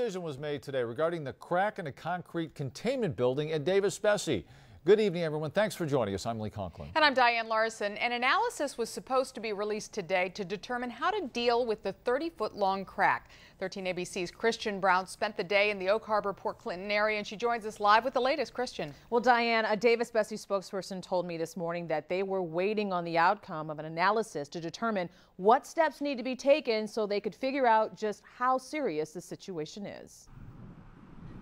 decision was made today regarding the crack in a concrete containment building at Davis-Besse. Good evening, everyone. Thanks for joining us. I'm Lee Conklin. And I'm Diane Larson. An analysis was supposed to be released today to determine how to deal with the 30-foot long crack. 13 ABC's Christian Brown spent the day in the Oak Harbor, Port Clinton area, and she joins us live with the latest. Christian. Well, Diane, a Davis-Besse spokesperson told me this morning that they were waiting on the outcome of an analysis to determine what steps need to be taken so they could figure out just how serious the situation is.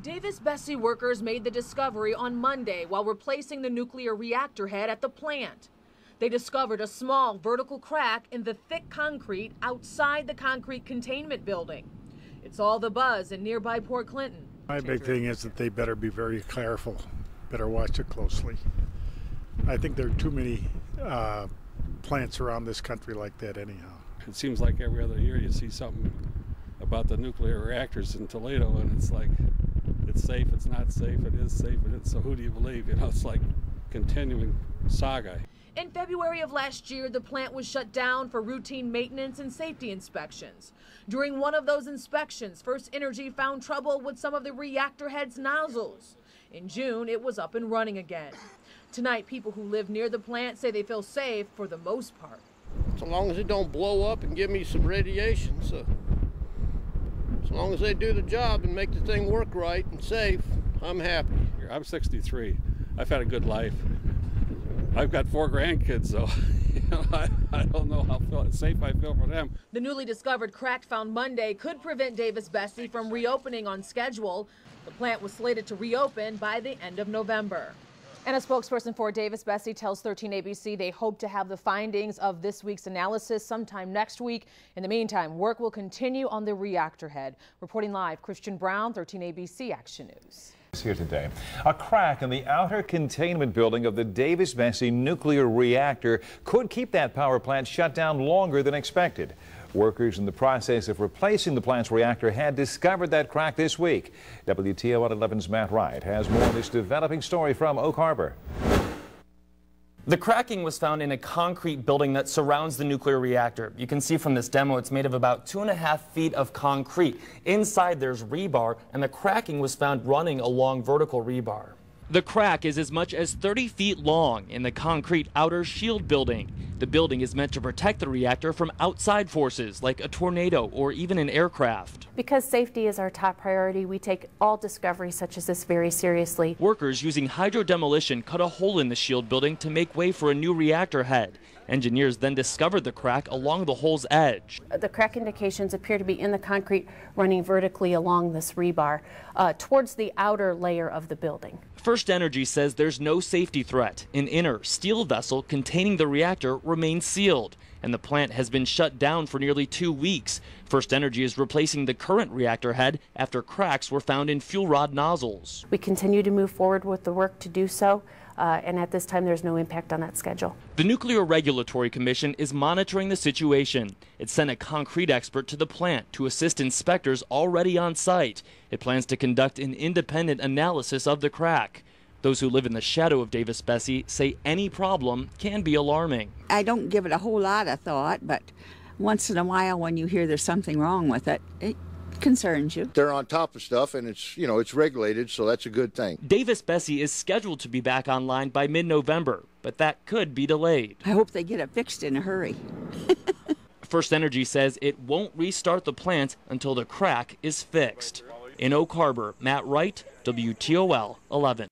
Davis-Besse workers made the discovery on Monday while replacing the nuclear reactor head at the plant. They discovered a small vertical crack in the thick concrete outside the concrete containment building. It's all the buzz in nearby Port Clinton. My big thing is that they better be very careful, better watch it closely. I think there are too many uh, plants around this country like that anyhow. It seems like every other year you see something about the nuclear reactors in Toledo and it's like it's safe, it's not safe, it is safe, it is. So who do you believe? You know, it's like continuing saga. In February of last year, the plant was shut down for routine maintenance and safety inspections. During one of those inspections, First Energy found trouble with some of the reactor head's nozzles. In June, it was up and running again. Tonight, people who live near the plant say they feel safe for the most part. So long as it don't blow up and give me some radiation, so as long as they do the job and make the thing work right and safe, I'm happy. I'm 63. I've had a good life. I've got four grandkids, so you know, I, I, don't know how feel, safe I feel for them. The newly discovered crack found Monday could prevent Davis-Besse from reopening on schedule. The plant was slated to reopen by the end of November. And a spokesperson for Davis-Besse tells 13 ABC they hope to have the findings of this week's analysis sometime next week. In the meantime, work will continue on the reactor head. Reporting live, Christian Brown, 13 ABC Action News here today. A crack in the outer containment building of the Davis-Besse nuclear reactor could keep that power plant shut down longer than expected. Workers in the process of replacing the plant's reactor had discovered that crack this week. WTOL 11's Matt Wright has more on this developing story from Oak Harbor. The cracking was found in a concrete building that surrounds the nuclear reactor. You can see from this demo it's made of about two and a half feet of concrete. Inside there's rebar, and the cracking was found running along vertical rebar. The crack is as much as 30 feet long in the concrete outer shield building. The building is meant to protect the reactor from outside forces like a tornado or even an aircraft. Because safety is our top priority, we take all discoveries such as this very seriously. Workers using hydro demolition cut a hole in the shield building to make way for a new reactor head. Engineers then discovered the crack along the hole's edge. The crack indications appear to be in the concrete running vertically along this rebar uh, towards the outer layer of the building. First Energy says there's no safety threat. An inner steel vessel containing the reactor remains sealed, and the plant has been shut down for nearly two weeks. First Energy is replacing the current reactor head after cracks were found in fuel rod nozzles. We continue to move forward with the work to do so uh, and at this time there's no impact on that schedule. The Nuclear Regulatory Commission is monitoring the situation. It sent a concrete expert to the plant to assist inspectors already on site. It plans to conduct an independent analysis of the crack. Those who live in the shadow of Davis-Besse say any problem can be alarming. I don't give it a whole lot of thought, but once in a while when you hear there's something wrong with it, it concerns you. They're on top of stuff and it's, you know, it's regulated, so that's a good thing. Davis-Besse is scheduled to be back online by mid-November, but that could be delayed. I hope they get it fixed in a hurry. First Energy says it won't restart the plant until the crack is fixed. In Oak Harbor, Matt Wright, WTOL 11.